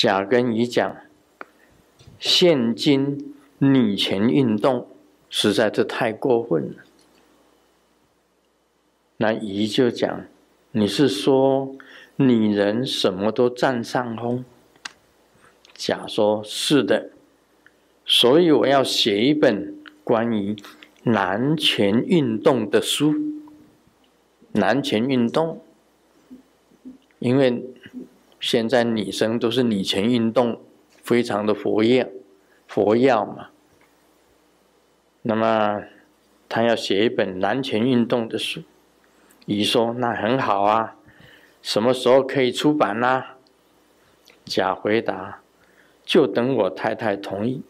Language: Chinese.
甲跟乙讲，现今女权运动实在是太过分了。那乙就讲，你是说女人什么都占上风？甲说：是的，所以我要写一本关于男权运动的书。男权运动，因为现在女生都是女权运动，非常的活跃，活跃嘛。那么他要写一本男权运动的书，乙说：“那很好啊，什么时候可以出版呢？”甲回答。就等我太太同意。